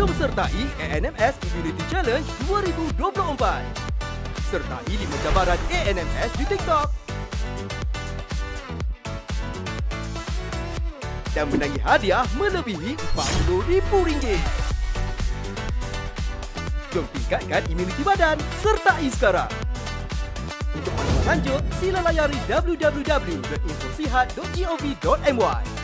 Jom sertai ANMS Community Challenge 2024. Sertai lima cabaran ANMS di TikTok. Dan menangi hadiah melebihi RM40,000. Jom tingkatkan imuniti badan sertai sekarang. Untuk maklumat lanjut, sila layari www.infosihat.gov.my.